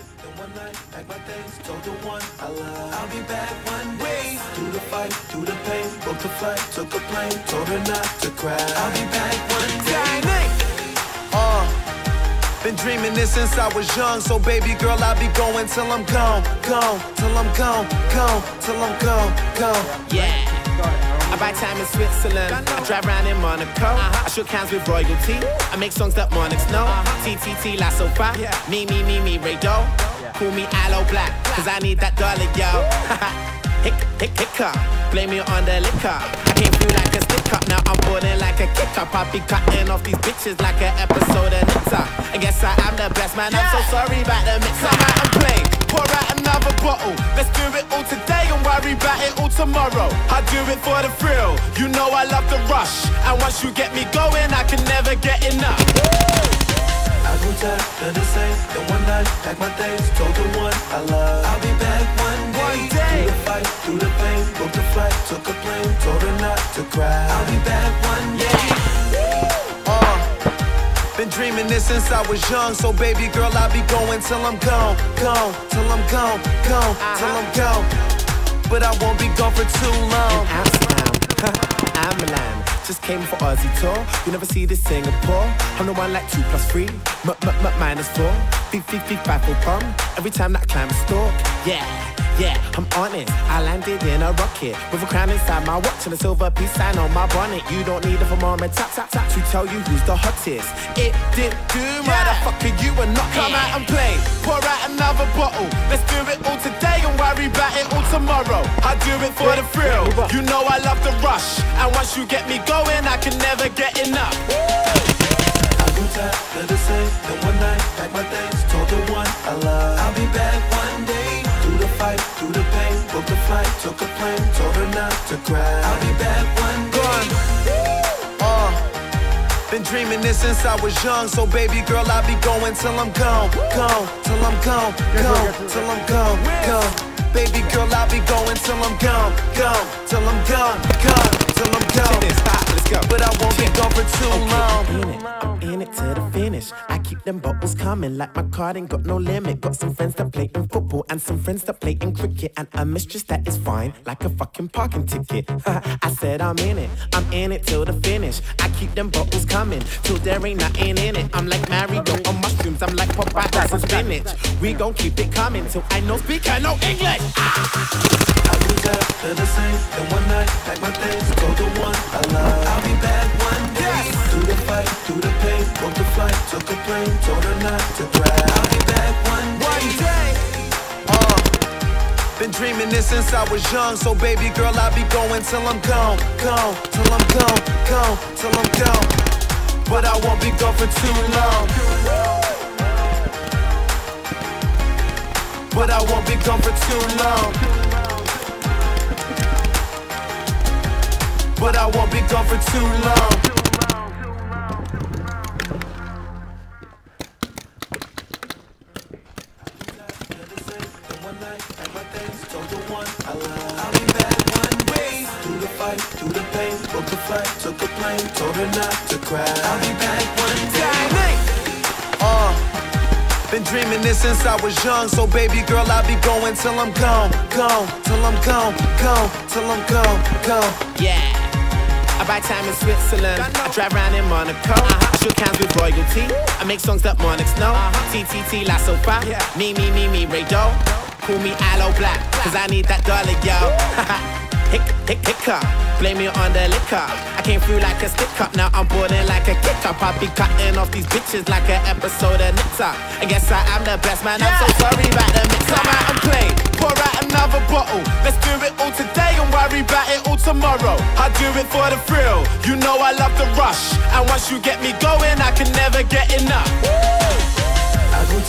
same. Then one night, pack my things, told the one I love. I'll be back one day. Through the fight, through the pain, booked a flight, took a plane, told her not to cry. I'll be back one day. Uh, been dreaming this since I was young, so baby girl, I'll be going till I'm gone, gone, till I'm gone, gone, till I'm gone, gone. Yeah. I buy time in Switzerland. I drive around in Monaco. I shook hands with royalty. I make songs that monarchs know. TTT La Sofa. Me, me, me, me, Ray Doe. Call me Aloe Blacc, cause I need that dollar, yo. hick, hick, hiccup. Blame me on the liquor. I came through like a stick up, now I'm boarding like a kick up. I be cutting off these bitches like an episode of Nip/Tuck. I guess I am the best man, I'm so sorry about the mix. I'm out and play. Pour out another bottle. Let's do it all today worry about it all tomorrow. I do it for the thrill. You know I love the rush. And once you get me going, I can never get enough. I grew tired of the same. Then one night, pack my things, told the one I love. I'll be back one day. One day. Through the fight, through the pain, booked a flight, took a plane, told her not to cry. I'll be back one day. Uh, been dreaming this since I was young, so baby girl, I'll be going till I'm gone, gone, till I'm gone, gone, till I'm gone. But I won't be gone for too long. I'm Milan. Just came for Aussie tour. You never see this Singapore. I'm the one like two plus three, m m m minus four. Beep beep five for bum. Every time that climb a stalk, yeah. Yeah, I'm on it. I landed in a rocket with a crown inside my watch and a silver peace sign on my bonnet. You don't need a thermometer tap tap tap to tell you who's the hottest. It did do, yeah. motherfucker. You are not come out and play. Pour out another bottle. Let's do it all today and worry about it all tomorrow. I do it for the thrill. You know I love the rush, and once you get me going, I can never get enough. I tired of the one night, plane, told her not to cry. I'll be back one day. Uh, been dreaming this since I was young, so baby girl, I'll be going till I'm gone, gone, till I'm gone, gone, till I'm gone, gone. Baby girl, I'll be going till I'm gone, gone, till I'm gone, gone, till I'm gone. Check this, stop, let's go. But I won't be gone for too long. in it. I'm in it to the finish. I keep them bottles coming like my card ain't got no limit. Got some friends that play in football and some friends that play in cricket. And a mistress that is fine like a fucking parking ticket. I said I'm in it. I'm in it till the finish. I keep them bottles coming till there ain't nothing in it. I'm like Mario on mushrooms. I'm like Popeyes and spinach. We gon' keep it coming till I know speak, ah! I know English. I grew tired of the same. Then one night, pack my things, told the one I love. I'll be back dreaming this since I was young, so baby girl, I'll be going till I'm gone, gone, till I'm gone, gone, till I'm gone. But I won't be gone for too long. But I won't be gone for too long. But I won't be gone for too long. The one I love. I'll be back one day. Through the fight, through the pain, booked a flight, took a plane, told her not to cry. I'll be back one day. Uh, been dreaming this since I was young, so baby girl, I'll be going till I'm gone, gone, till I'm gone, gone, till I'm gone, gone. Yeah. I buy time in Switzerland. I drive around in Monaco. I shook hands with royalty. I make songs that monarchs know. TTT La Sofa. Me, me, me, me, Ray Doe. Call me Aloe Blacc, cause I need that dollar, yo. hick, hick, hiccup. Blame me on the liquor. I came through like a stick up, now I'm boarding like a kick up. I be cutting off these bitches like an episode of Nip/Tuck. I guess I am the best man, I'm so sorry about the mix. I'm out and play. Pour out another bottle. Let's do it all today and worry about it all tomorrow. I do it for the thrill. You know I love the rush. And once you get me going, I can never get enough.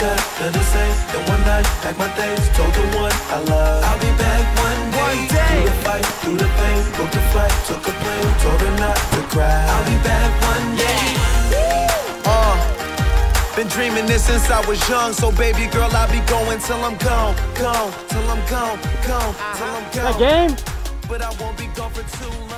I grew tired of the same. Then one night, pack my things, told the one I love. I'll be back one day. One day. Through the fight, through the pain, booked a flight, took a plane, told her not to cry. I'll be back one day. Uh, been dreaming this since I was young, so baby girl, I'll be going till I'm gone, gone, till I'm gone, gone, till I'm gone. game? But I won't be gone for too long.